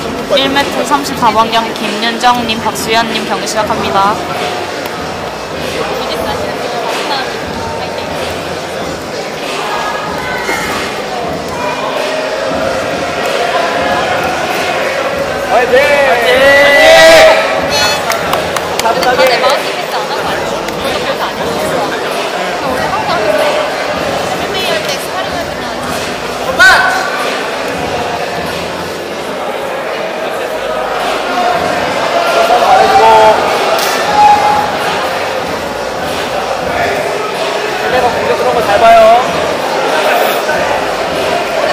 1m 34번경 김윤정님, 박수현님 경기 시작합니다. 화이팅! 다들 마운트 패스 안 하고 알죠? 저도 별거 안 했어. 근데 원래 하고 하는데 MMA 할때 스파링 할 때는 잘해주고 그런 거잘 봐요.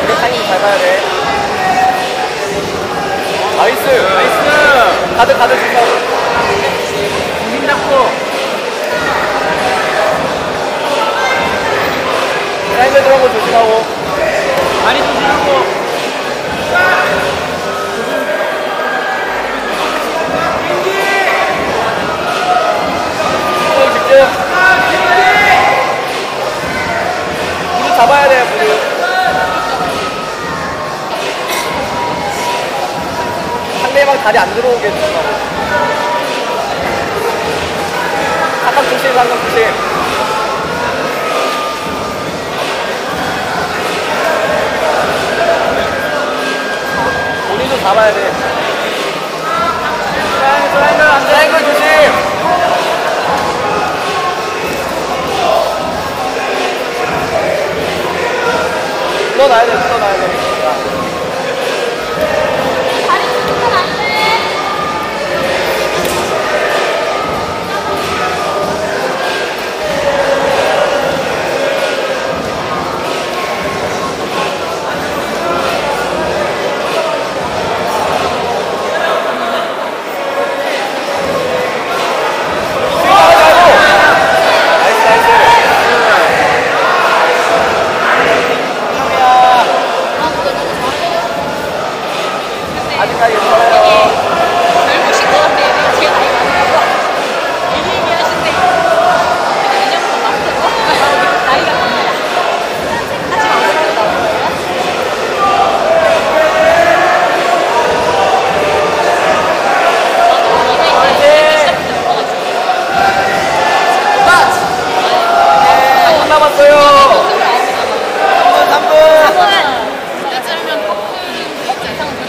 우리 타이밍 잘 봐야 돼. nice nice. 가드 가드 주고 중심 잡고 사이드 들어온 거 조심하고. 많이 조심하고 집중 집중 무릎 잡아야 돼요 무릎 상대방 다리 안 들어오게 조심하고. 삼각 조심 삼각 조심. 본인도 잡아야 돼. 안 돼. 트라이앵글 조심 풀어놔야 돼. 나이스, 나이스. 아직까지 괜찮아요. 젊으신 것 같아. 얘가 제일 나이 많아요. 일일이 하신대. 그냥 인형부터 나오고 나이가 많아요. 하지 마세요. 나오고요. 나도 이제 이제 시작부터 먹어가지고. 네, 3분 남았어요. 3분, 3분. 그때 찌르면 커플 진짜 이상한 거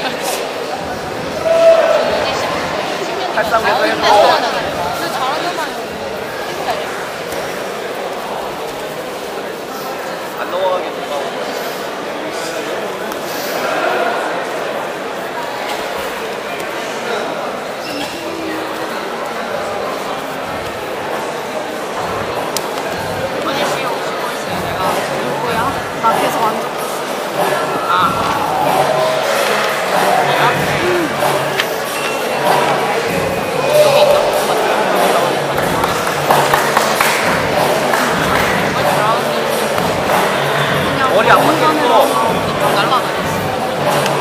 팔상 안 맞겠어. 날라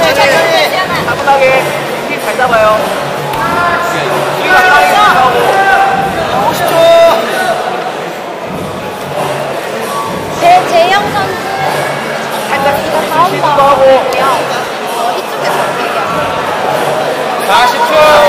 네, 네, 네. 천천히 차분하게 힘잘 잡아요. 힘 가까이 하고 50초 제, 제형 선수 살짝 뒤집기도 어, 이쪽에서 40초.